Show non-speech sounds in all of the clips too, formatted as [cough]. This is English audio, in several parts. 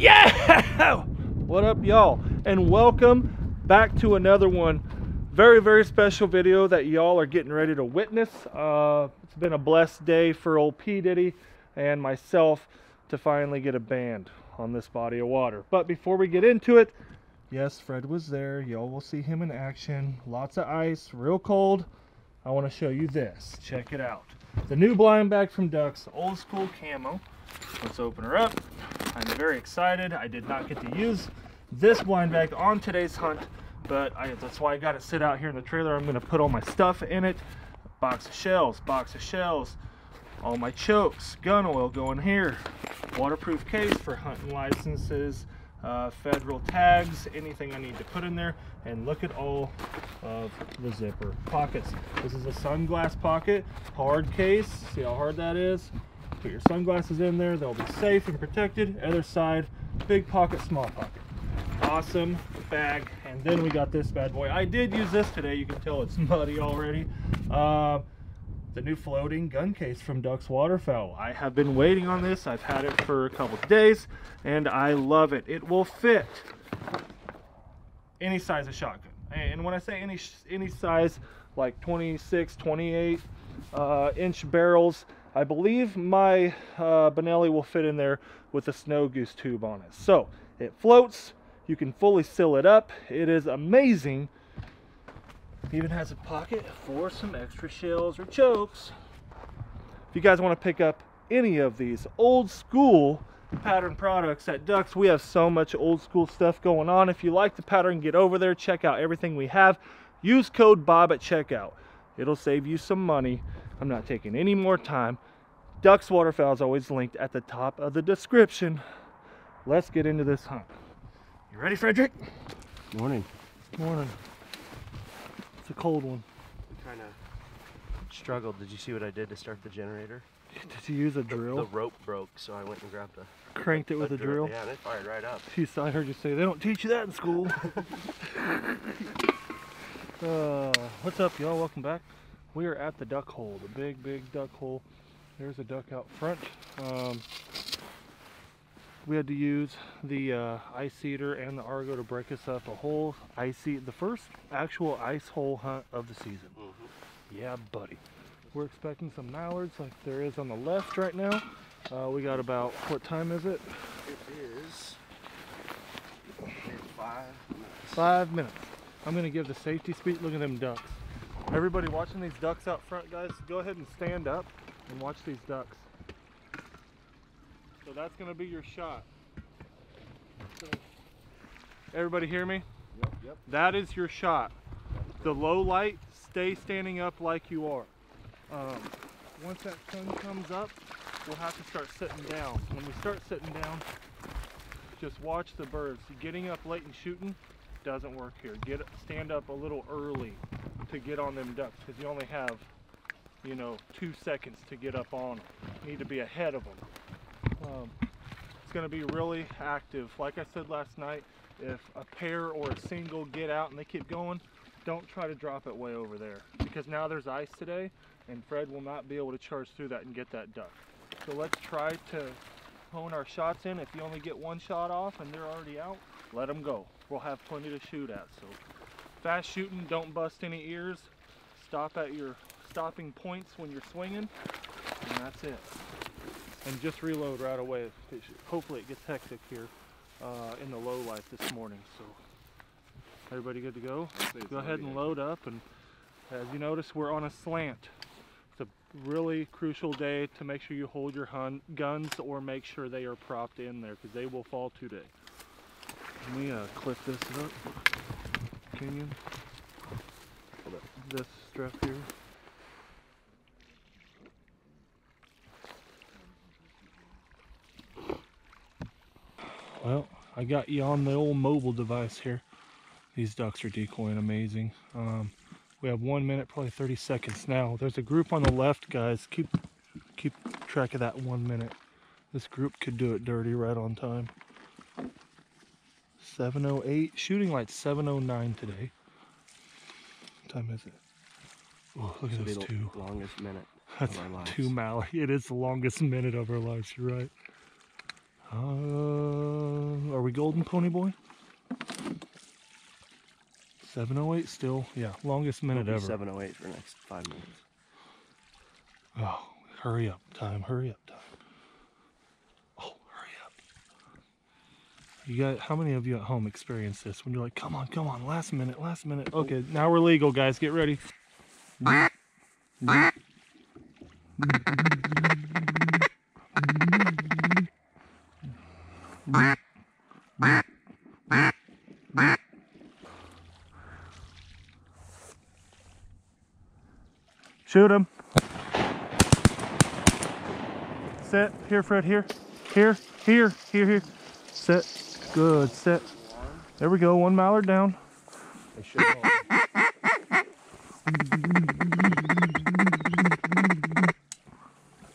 Yeah! [laughs] What up, y'all? And welcome back to another one. Very, very special video that y'all are getting ready to witness. Uh, it's been a blessed day for old P. Diddy and myself to finally get a band on this body of water. But before we get into it, yes, Fred was there. Y'all will see him in action. Lots of ice, real cold. I want to show you this. Check it out. The new blind bag from Dux, old school camo. Let's open her up. I'm very excited. I did not get to use this blind bag on today's hunt, but I, that's why I got to sit out here in the trailer. I'm going to put all my stuff in it. Box of shells, box of shells, all my chokes, gun oil going here, waterproof case for hunting licenses, uh, federal tags, anything I need to put in there, and look at all of the zipper pockets. This is a sunglass pocket, hard case, see how hard that is? Put your sunglasses in there, they'll be safe and protected. Other side, big pocket, small pocket. Awesome bag. And then we got this bad boy. I did use this today, you can tell it's [laughs] muddy already. Uh, the new floating gun case from Dux Waterfowl. I have been waiting on this. I've had it for a couple days and I love it. It will fit any size of shotgun. And when I say any any size, like 26, 28 uh, inch barrels, I believe my uh, Benelli will fit in there with a snow goose tube on it. So it floats, you can fully seal it up. It is amazing. Even has a pocket for some extra shells or chokes. If you guys want to pick up any of these old school pattern products at Dux, we have so much old school stuff going on. If you like the pattern, get over there, check out everything we have. Use code BOB at checkout. It'll save you some money. I'm not taking any more time. Dux Waterfowl is always linked at the top of the description. Let's get into this hunt. You ready, Frederick? Morning. Morning. It's a cold one. Kind of struggled. Did you see what I did to start the generator? Did you use a drill? The, rope broke, so I went and grabbed a, Cranked it with a drill? Yeah, and it fired right up. Jeez, I heard you say they don't teach you that in school. [laughs] uh, what's up, y'all? Welcome back. We are at the duck hole, the big, big duck hole. There's a duck out front. Um, we had to use the uh, ice eater and the Argo to break us up a whole seed, the first actual ice hole hunt of the season. Yeah, buddy. We're expecting some mallards like there is on the left right now. Uh, we got about, what time is it? It is five minutes. Five minutes. I'm gonna give the safety speed. Look at them ducks. Everybody watching these ducks out front, guys, go ahead and stand up and watch these ducks. So that's gonna be your shot. Everybody hear me? Yep, yep. That is your shot. The low light, stay standing up like you are. Um, once that sun comes up, we'll have to start sitting down. When we start sitting down, just watch the birds. Getting up late and shooting doesn't work here. Get stand up a little early to get on them ducks because you only have, you know, two seconds to get up on them. You need to be ahead of them. Um, it's going to be really active. Like I said last night, if a pair or a single get out and they keep going, don't try to drop it way over there because now there's ice today and Fred will not be able to charge through that and get that duck. So let's try to hone our shots in. If you only get one shot off and they're already out, let them go. We'll have plenty to shoot at. So fast shooting, don't bust any ears. Stop at your stopping points when you're swinging, and that's it. And just reload right away. It should- hopefully it gets hectic here uh, in the low light this morning. So everybody good to go? Go ahead and load up. And as you notice, we're on a slant. It's a really crucial day to make sure you hold your hun- guns or make sure they are propped in there because they will fall today. Let me uh, clip this up. This strap here. Well, I got you on the old mobile device here. These ducks are decoying amazing. Um, we have one minute, probably 30 seconds now. There's a group on the left, guys. Keep keep track of that one minute. This group could do it dirty right on time. 708, shooting light 709 today. What time is it? Oh, look This at those two. longest minute [laughs] That's of our lives. two mallard. It is the longest minute of our lives. You're right. Uh, we golden, Pony Boy? 708 still. Yeah, longest minute ever. 708 for the next five minutes. Oh, hurry up, time. Hurry up, time. Oh, hurry up. You got how many of you at home experience this when you're like, come on, come on, last minute, last minute. Okay, now we're legal, guys. Get ready. Shoot him. Set. Here, Fred. Here. Here. Here. Here. Here. Set. Good. Set. There we go. One mallard down. They should hold.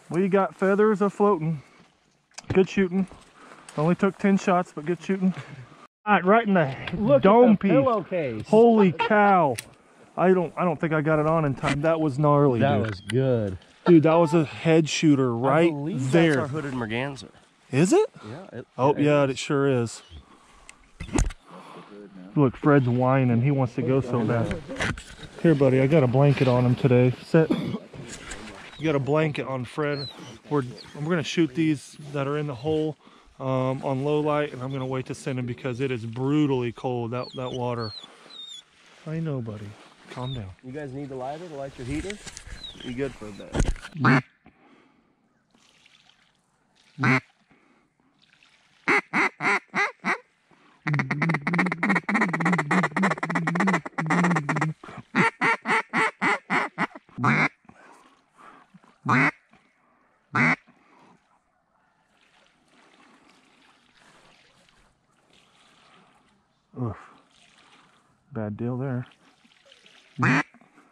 We got feathers a floating. Good shooting. Only took 10 shots, but good shooting. Right, right in the dome piece. pillowcase. Holy cow. I don't I don't think I got it on in time. That was gnarly, That dude. was good. Dude, that was a head shooter right there. our hooded merganser. Is it? Yeah. It, Oh, yeah, it sure is. Look, Fred's whining. He wants to go so bad. Here, buddy, I got a blanket on him today. Set. You got a blanket on Fred. We're we're gonna shoot these that are in the hole um, on low light, and I'm gonna wait to send him because it is brutally cold. That that water. I know, buddy. Calm down. You guys need the lighter to light your heater? You good for a bit? [laughs] Oof. Bad deal there.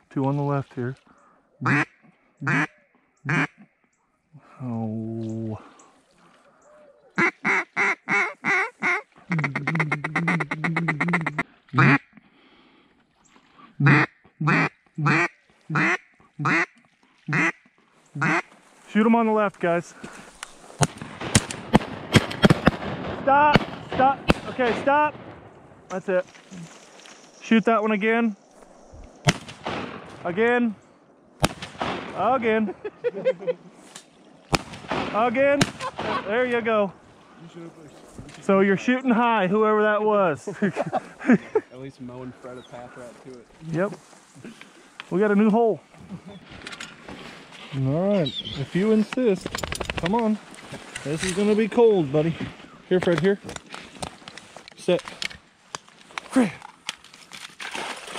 Two on the left here. Oh. Shoot him on the left, guys. Stop! Stop! Okay, stop! That's it. Shoot that one again. Again. Again. Again. There you go. So you're shooting high, whoever that was. At least mowing Fred a path right to it. yep. We got a new hole. All right. If you insist, come on. This is gonna be cold, buddy. Here, Fred. Here. Sit. Fred.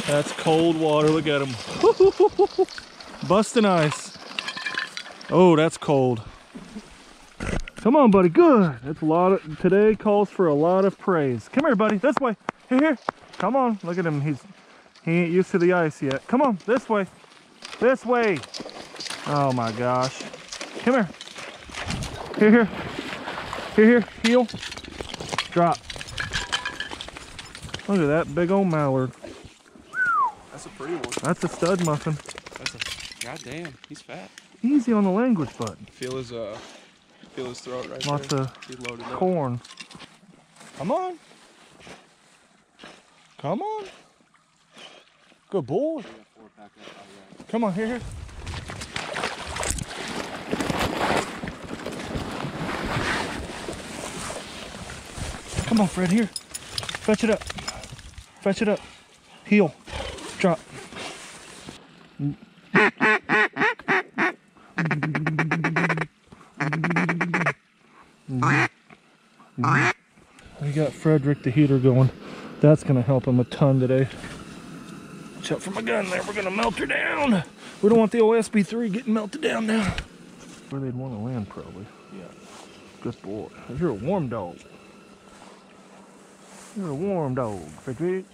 That's cold water. Look at him. [laughs] Busting ice. Oh, that's cold. Come on, buddy. Good. That's a lot of today calls for a lot of praise. Come here, buddy. This way. Here, here. Come on. Look at him. He's he ain't used to the ice yet. Come on, this way. This way. Oh my gosh. Come here. Here, here. Here, here. Heel. Drop. Look at that big old mallard. That's a pretty one. That's a stud muffin. That's a goddamn. He's fat. Easy on the language button. Feel his uh, feel his throat right Lots there. of He's loaded up. corn. Come on. Come on. Good boy. Come on, here, Come on, Fred, here. Fetch it up. Fetch it up. Heel. Drop. We got Frederick the heater going. That's gonna help him a ton today. Watch out for my gun there. We're gonna melt her down. We don't want the OSB3 getting melted down now. Where they'd want to land, probably. Yeah. Good boy. You're a warm dog. You're a warm dog, Frederick.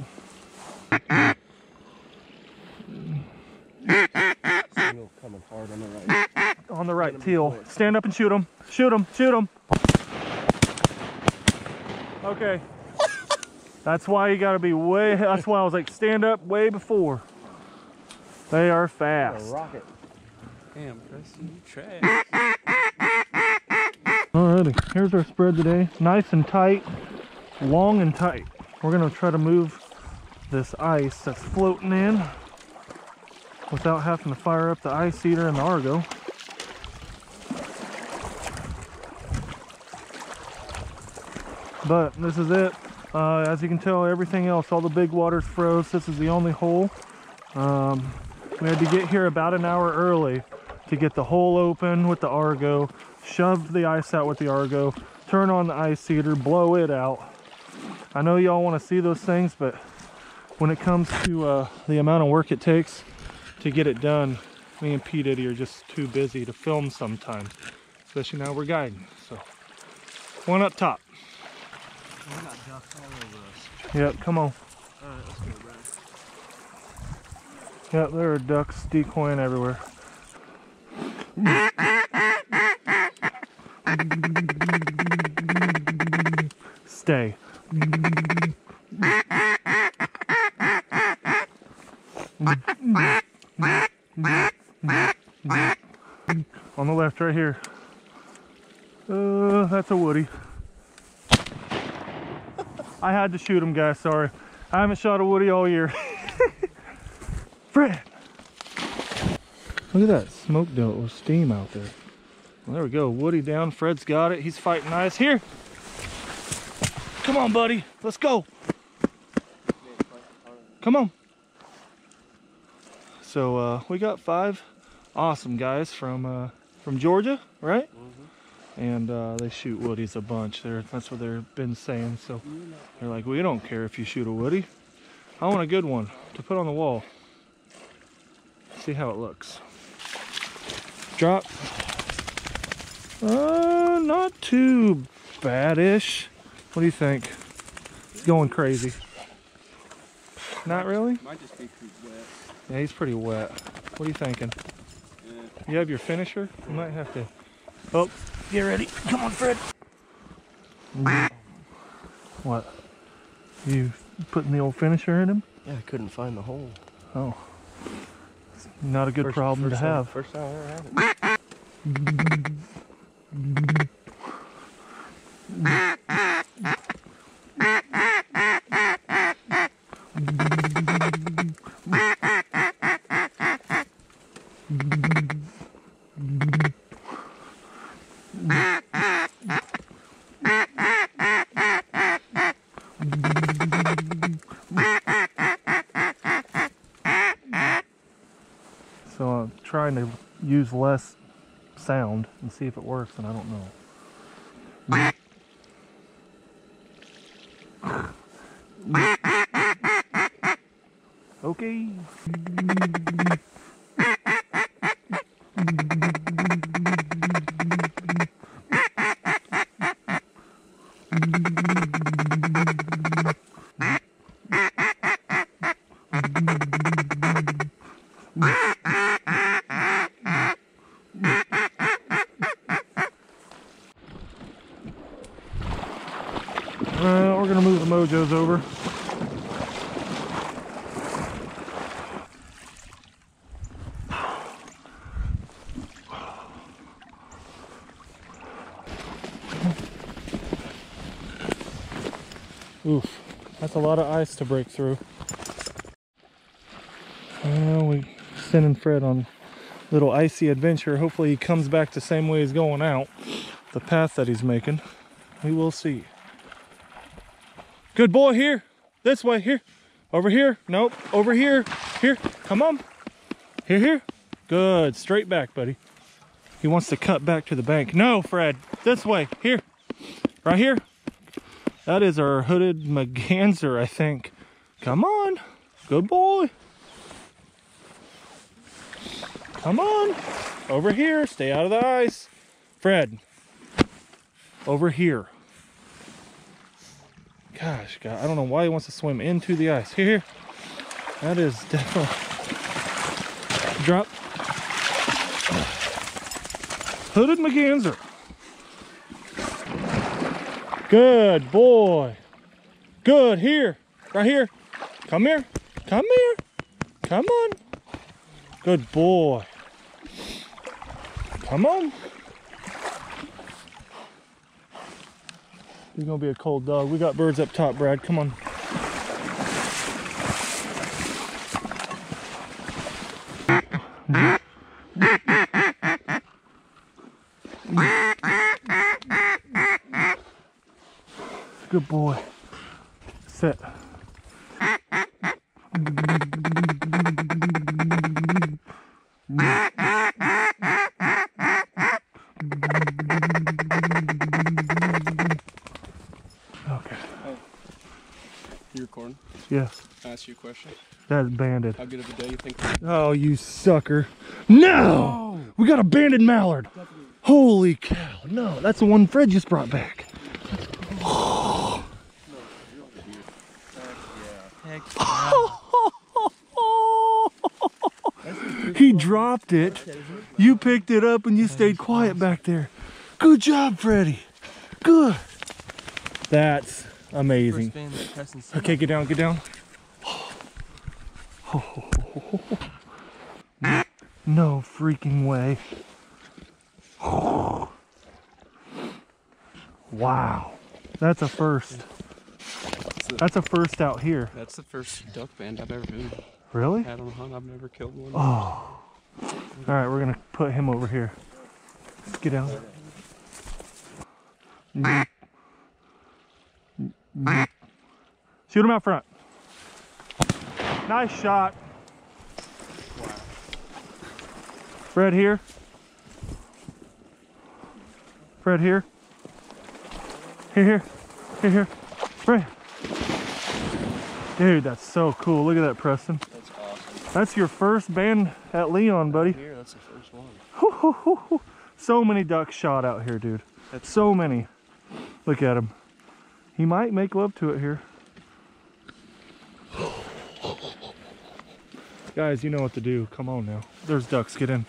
Single coming hard on the right. On the right, teal. Stand up and shoot him. Shoot him. Shoot him. Okay. That's why you gotta be way. That's why I was like, stand up way before. They are A fast. rocket. Damn, Chris, you trash. Alrighty, here's our spread today. Nice and tight. Long and tight. We're gonna try to move this ice that's floating in without having to fire up the ice eater and the Argo. But this is it. Uh, as you can tell, everything else, all the big waters froze. This is the only hole. Um, we had to get here about an hour early to get the hole open with the Argo, shove the ice out with the Argo, turn on the ice eater, blow it out. I know y'all want to see those things, but when it comes to uh, the amount of work it takes to get it done, me and P. Diddy are just too busy to film sometimes, especially now we're guiding. So, one up top. We got ducks all over us. Yep, come on. Alright, let's go, Brad. Yep, there are ducks decoying everywhere. Stay. On the left, right here. Uh, that's a woody. I had to shoot him, guys. Sorry. I haven't shot a woody all year. [laughs] Fred! Look at that smoke duct with steam out there. Well, there we go. Woody down. Fred's got it. He's fighting nice. Here. Come on, buddy. Let's go. Come on. So uh, we got five awesome guys from uh, from Georgia, right? And uh, they shoot woodies a bunch. They're, that's what they've been saying. So they're like, we don't care if you shoot a woody. I want a good one to put on the wall. See how it looks. Drop. Uh, not too badish. What do you think? It's going crazy. Not really? Might just be too wet. Yeah, he's pretty wet. What are you thinking? Yeah. You have your finisher? You might have to. Oh, get ready. Come on, Fred. What? You putting the old finisher in him? Yeah, I couldn't find the hole. Oh. Not a good First- problem to first time- have. First time I ever had it. [laughs] So I'm trying to use less sound and see if it works, and I don't know. [laughs] Okay. Uh, we're gonna move the mojos over. Oof, that's a lot of ice to break through. Well, we sending Fred on little icy adventure. Hopefully he comes back the same way he's going out, the path that he's making. We will see. Good boy here. This way, here. Over here. Nope. Over here. Here. Come on. Here, here. Good. Straight back, buddy. He wants to cut back to the bank. No, Fred. This way. Here. Right here. That is our hooded merganser, I think. Come on. Good boy. Come on. Over here. Stay out of the ice. Fred. Over here. Gosh, God, I don't know why he wants to swim into the ice. [laughs] Here, here. That is definitely. Drop. Hooded Merganser. Good boy. Good. Here. Right here. Come here. Come here. Come on. Good boy. Come on. He's gonna be a cold dog. We got birds up top, Brad. Come on. Good boy. Sit. Okay. You recording? Yes. I ask you a question? That's banded. How good of a day you think? Oh, you sucker. No! We got a banded mallard. Holy cow. No, that's the one Fred just brought back. He dropped it. You picked it up and you stayed quiet back there. Good job, Freddie. Good. That's amazing. Okay, get down, get down. [laughs] No freaking way. Wow. That's a first. That's a first out here. That's the first duck band I've ever been Really? had on a hunt. I've never killed one. Oh. All right, we're gonna put him over here. Get down. Shoot him out front. Nice shot. Fred here. Fred here. Here, here. Here, here. Fred. Dude, that's so cool. Look at that, Preston. That's your first band at Leon, buddy. Here, that's the first one. Hoo, hoo, hoo, hoo. So many ducks shot out here, dude. That's So many. Look at him. He might make love to it here. [gasps] Guys, you know what to do. Come on now. There's ducks. Get in.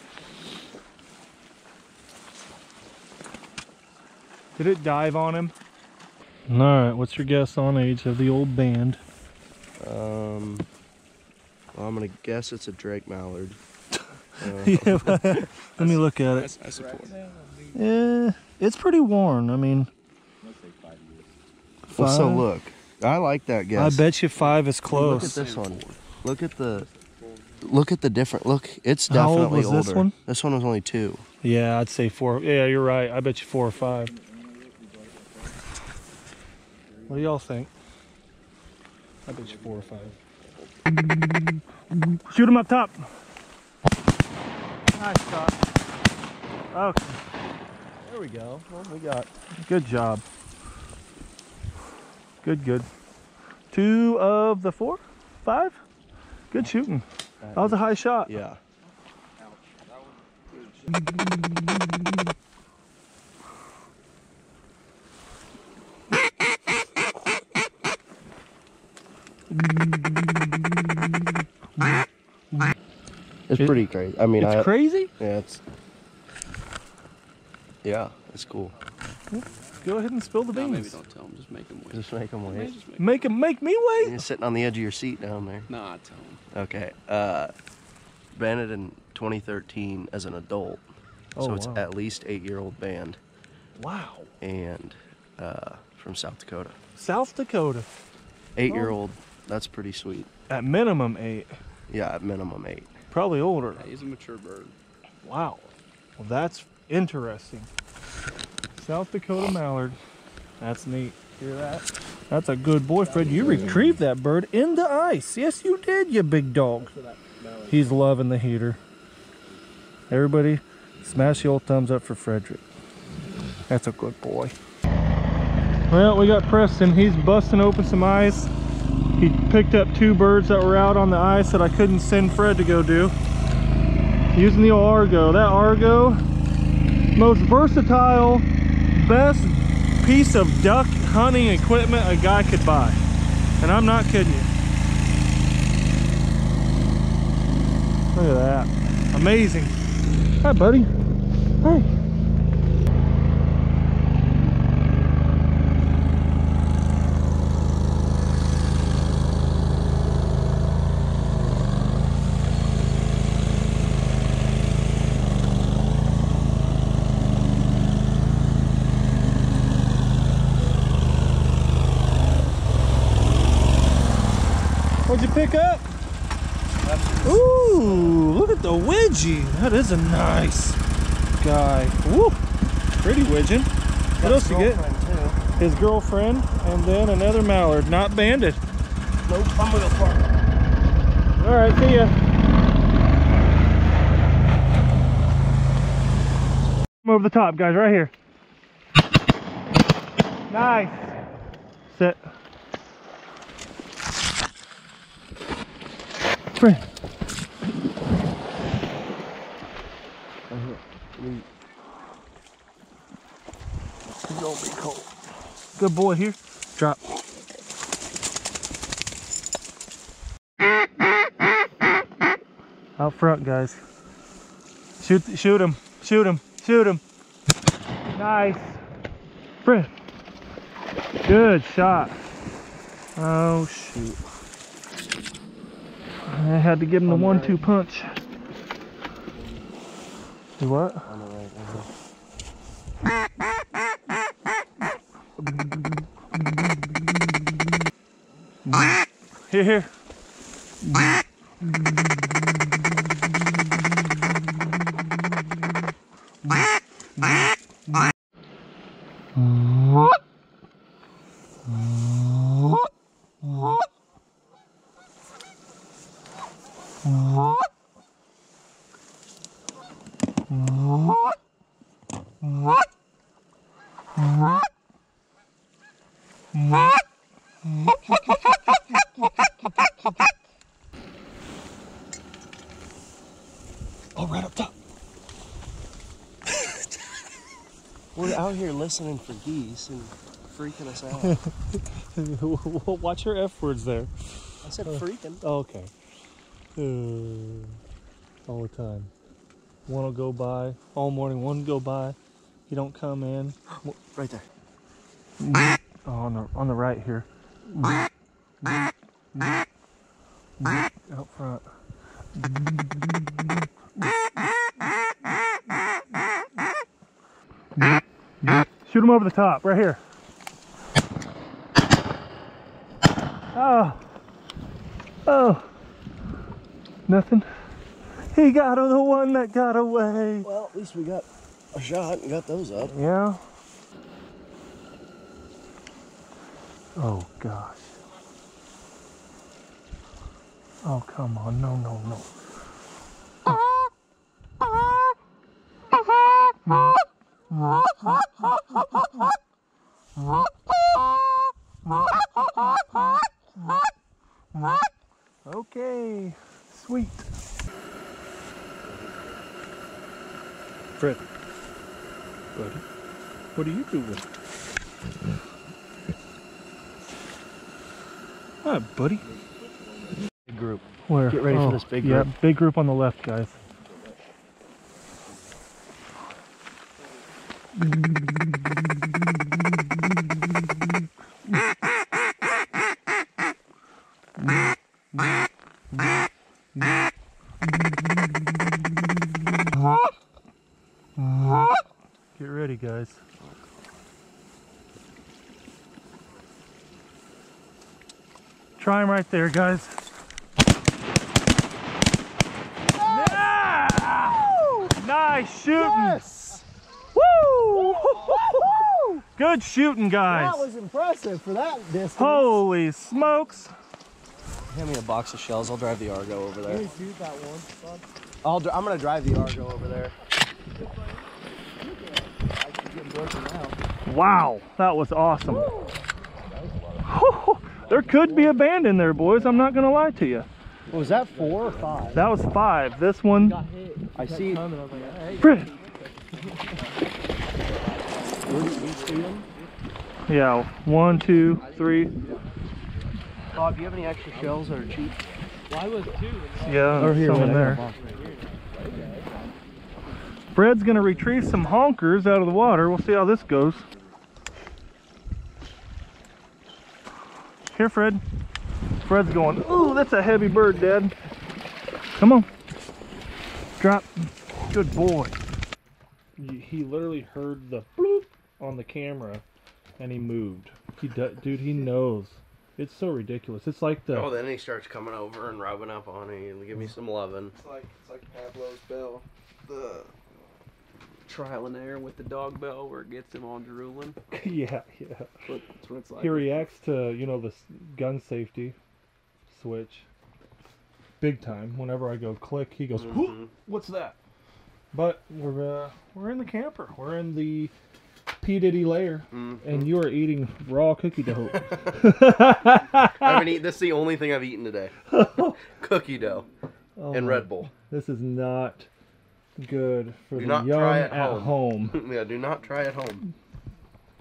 Did it dive on him? All right. What's your guess on age of the old band? Um, well, I'm gonna guess it's a Drake Mallard. [laughs] Uh, yeah, but- [laughs] let me look at it. I, I support. Yeah, it's pretty worn. I mean, well, so look, I like that guess. I bet you five is close. Look at this one. Look at the. Look at the different. Look, it's How old definitely was older. this one? This one was only two. Yeah, I'd say four. Yeah, you're right. I bet you four or five. What do y'all think? I bet you four or five. Shoot him up top. Nice shot. Okay, There we go. Well, we got. good job. Good, good. Two of the four? Five? Good shooting. That was a high shot. Yeah. [laughs] It's It- pretty crazy. I mean, It's I, crazy. yeah, it's. Yeah, it's cool. Go ahead and spill the No, maybe beans. don't tell him. Just make them wait. Just make them wait. just make Make him make me wait. You're sitting on the edge of your seat down there. Nah, I tell him. Okay. Uh, banded in 2013 as an adult, so Oh, it's wow. at least eight-year-old band, Wow. and uh, from South Dakota. South Dakota. Eight-year-old. That's pretty sweet. At minimum eight. Yeah, at minimum eight. Probably older. Yeah, he's a mature bird. Wow. Well, that's interesting. South Dakota mallard. That's neat. Hear that? That's a good boy, Fred. You retrieved that bird in the ice. Yes, you did, you big dog. He's loving the heater. Everybody, smash the old thumbs up for Frederick. That's a good boy. Well, we got Preston. He's busting open some ice. He picked up two birds that were out on the ice that I couldn't send Fred to go do using the old Argo. That Argo, most versatile, best piece of duck hunting equipment a guy could buy. And I'm not kidding you. Look at that. Amazing. Hi, buddy. Hi. Pick up? Ooh, look at the wedgie. That is a nice guy. Woo, pretty widgeon. What else you get? His girlfriend, and then another mallard, not banded. Nope, I'm gonna park. All right, see ya. Come over the top, guys, right here. Nice. Sit. Friend. Good boy here. Drop. Out front, guys. Shoot, shoot him, shoot him, shoot him. Nice. Fred. Good shot. Oh, shoot. I had to give him the On the one-two right. punch. Do what? On the right, uh-huh. Here, here. Oh, right up top. [laughs] We're out here listening for geese and freaking us out. [laughs] Watch your F words there. I said freaking. Oh, okay. Uh, all the time. One will go by all morning. One go by. He don't come in. [gasps] Right there. Oh, on the on the right here. [laughs] Out front. Shoot him over the top, right here. Oh. Oh. Nothing. He got the one that got away. Well, at least we got a shot and got those up. Yeah. Oh gosh. Oh come on, no, no, no. What are you doing? Hi, buddy. Big group. Where? Get ready for oh, this big group. Yeah, big group on the left, guys. Get ready, guys. Try him right there, guys. Yeah! Nice shooting. Woo! Good shooting, guys. That was impressive for that distance. Holy smokes. Hand me a box of shells. I'll drive the Argo over there. I'll dri- I'm gonna drive the Argo over there. Wow, that was awesome. There could be a band in there, boys. I'm not going to lie to you. Was that four or five? That was five. This one, I see. Fred. Yeah, one, two, three. Bob, do you have any extra shells that are cheap? Yeah, Or here, some wait, in I there. box. Fred's gonna retrieve some honkers out of the water. We'll see how this goes. Here, Fred. Fred's going, ooh, that's a heavy bird, Dad. Come on. Drop. Good boy. He literally heard the bloop on the camera and he moved. He, do- dude, he knows It's so ridiculous. It's like the Oh, then he starts coming over and rubbing up on me and give me some loving. It's like it's like Pavlov's bell, the trial and error with the dog bell where it gets him all drooling. [laughs] yeah, yeah. What, that's what it's like. He reacts to you know the gun safety switch big time. Whenever I go click, he goes, "Whoop, Mhm. "What's that?" But we're uh, we're in the camper. We're in the P Diddy lair, Mhm. and you are eating raw cookie dough. [laughs] [laughs] I haven't eaten. This is the only thing I've eaten today. Cookie dough Oh and my- Red Bull. This is not good for Do the not young try at at home. home. [laughs] yeah, do not try at home.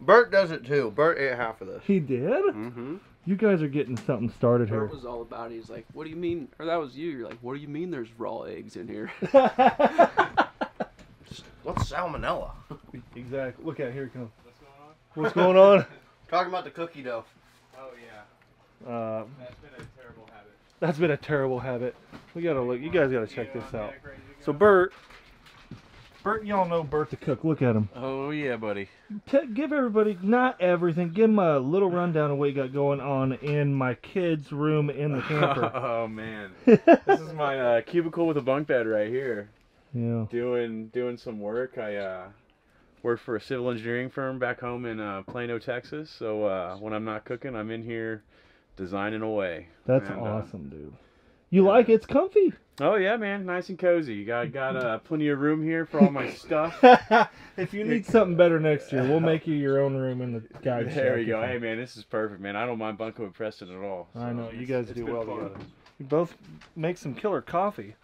Bert does it too. Bert ate half of this. He did. Mm-hmm. You guys are getting something started here. Bert was all about it. He's like, "What do you mean?" Or that was you. You're like, "What do you mean? There's raw eggs in here?" [laughs] [laughs] What's salmonella? exactly. Look at here it comes. What's going on? Talking about the cookie dough. Oh yeah, Uh, that's been a terrible habit. that's been a terrible habit. We gotta look. You guys gotta check this out. So Bert, Bert, y'all know Bert the cook. Look at him. Oh yeah, buddy. T- give everybody, not everything. Give them a little rundown of what you got going on in my kids' room in the camper. [laughs] oh man, this is my uh, cubicle with a bunk bed right here. yeah. Doing doing some work. I uh, work for a civil engineering firm back home in uh, Plano, Texas. So uh, when I'm not cooking, I'm in here designing away. That's And, uh, awesome, dude. You like it? It's comfy. oh yeah, man, nice and cozy. Got got uh, plenty of room here for all my [laughs] stuff. [laughs] if you need something better next year, we'll make you your own room in the guide there shack we go. Hey man, this is perfect, man. I don't mind bunking with Preston at all. I know you guys do well fun. together. You both make some killer coffee.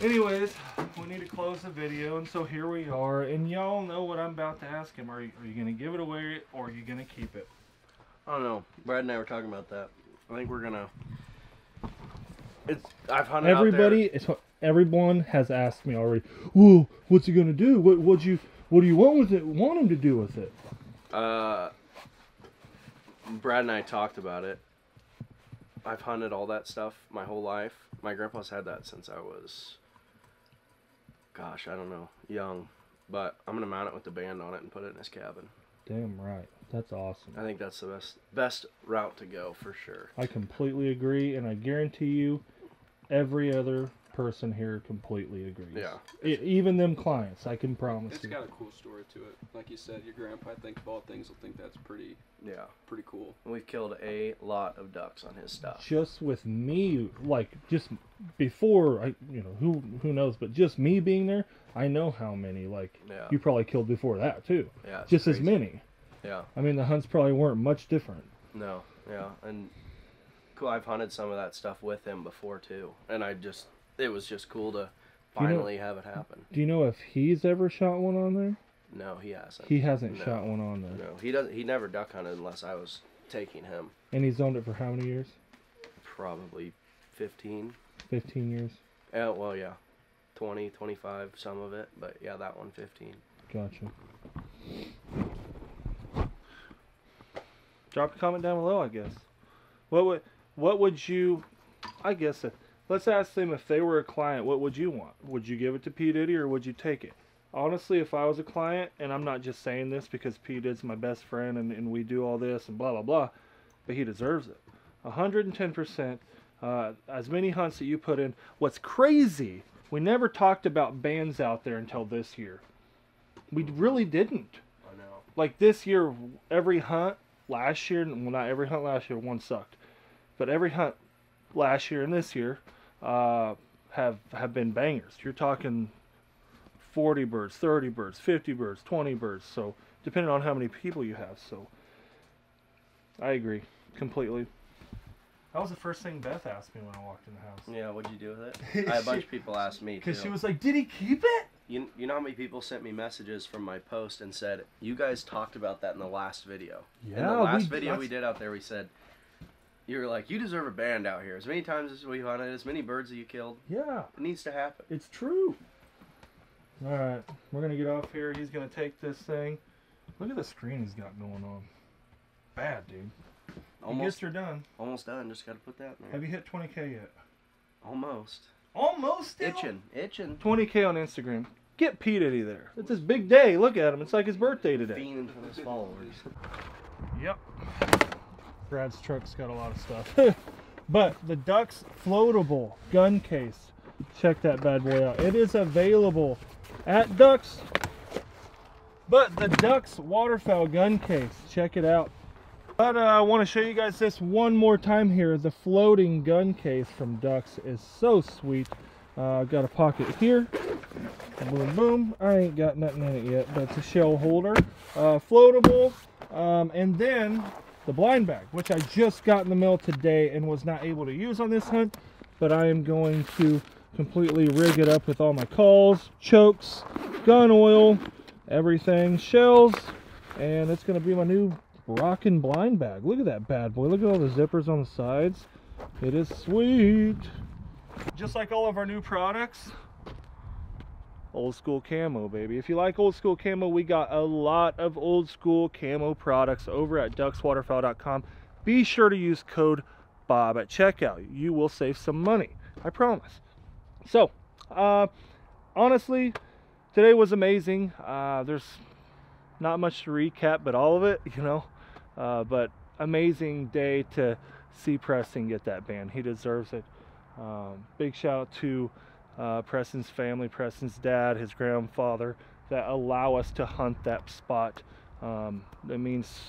Anyways, we need to close the video, and so here we are. And y'all know what I'm about to ask him. Are you, are you gonna give it away, or are you gonna keep it? I don't know. Brad and I were talking about that. I think we're gonna. It's. I've hunted Everybody, it's everyone has asked me already. Whoa, what's he gonna do? What what you what do you want with it? Want him to do with it? Uh, Brad and I talked about it. I've hunted all that stuff my whole life. My grandpa's had that since I was, gosh, I don't know, young. But I'm gonna mount it with the band on it and put it in his cabin. Damn right. That's awesome. I think that's the best best route to go for sure. I completely agree, and I guarantee you, every other person here completely agrees. Yeah. E- even them clients, I can promise It's you. got a cool story to it. Like you said, your grandpa, I think of all things, will think that's pretty Yeah. pretty cool. We've killed a lot of ducks on his stuff. just with me, like just before I, you know, who who knows, but just me being there, I know how many. Like Yeah. you probably killed before that too. Yeah. it's just as many. Yeah. I mean, the hunts probably weren't much different. No, yeah, and cool. I've hunted some of that stuff with him before too, and I just it was just cool to you know- finally have it happen. Do you know if he's ever shot one on there? No, he hasn't. He hasn't No. shot one on there, no, he doesn't. He never duck hunted unless I was taking him. and he's owned it for how many years? Probably 15. Fifteen years. Yeah, well, yeah, 20, 25, some of it, but yeah, that one 15. Gotcha. Drop a comment down below, I guess. What would what would you I guess uh, let's ask them if they were a client, what would you want? Would you give it to P. Diddy or would you take it? Honestly, if I was a client, and I'm not just saying this because P. Diddy's my best friend and, and we do all this and blah blah blah, but he deserves it. 110%. Uh, as many hunts that you put in. What's crazy, we never talked about bands out there until this year. We really didn't. I know. Like this year, every hunt last year, well, not every hunt last year, one sucked, but every hunt last year and this year uh, have have been bangers. You're talking 40 birds, 30 birds, 50 birds, 20 birds. So depending on how many people you have. So I agree completely. That was the first thing Beth asked me when I walked in the house. Yeah, what'd you do with it? I had a bunch of people ask me [laughs] too. Because she was like, "Did he keep it?" You, you know how many people sent me messages from my post and said, You guys talked about that in the last video. in the last video we did out there, we said, You were like, You deserve a band out here. As many times as we hunted, as many birds as you killed, Yeah, it needs to happen. it's true. All right, we're gonna get off here. He's gonna take this thing. Look at the screen he's got going on. Bad, dude. He Almost, gets her done. almost done. Just got to put that in Have you hit 20k yet? Almost. Almost. still? Itching. Itching. 20k on Instagram. Get P Diddy there. It's his big day. Look at him. It's like his birthday today. Fiending for his followers. Yep. Brad's truck's got a lot of stuff. [laughs] but the Dux floatable gun case, check that bad boy out. It is available at Dux. But the Dux waterfowl gun case, check it out. But uh, I want to show you guys this one more time here. The floating gun case from Dux is so sweet. Uh, got a pocket here. Boom, boom. I ain't got nothing in it yet, but it's a shell holder. Uh, floatable. Um, and then the blind bag, which I just got in the mail today and was not able to use on this hunt. But I am going to completely rig it up with all my calls, chokes, gun oil, everything, shells, and it's going to be my new rockin' blind bag. Look at that bad boy. Look at all the zippers on the sides. It is sweet. Just like all of our new products, old school camo, baby. If you like old school camo, we got a lot of old school camo products over at duxwaterfowl.com. Be sure to use code Bob at checkout. You will save some money. I promise. So, uh, honestly, today was amazing. Uh, there's not much to recap, but all of it, [laughs] you know. Uh, but amazing day to see Preston get that band. He deserves it. Um, big shout out to uh, Preston's family, Preston's dad, his grandfather, that allow us to hunt that spot. Um, it means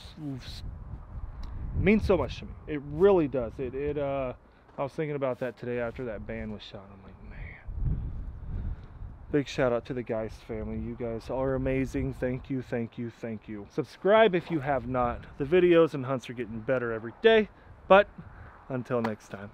means so much to me. It really does. It it. Uh, I was thinking about that today after that band was shot. I'm like, man. Big shout out to the Geist family. You guys are amazing. Thank you, thank you, thank you. Subscribe if you have not. The videos and hunts are getting better every day. But until next time.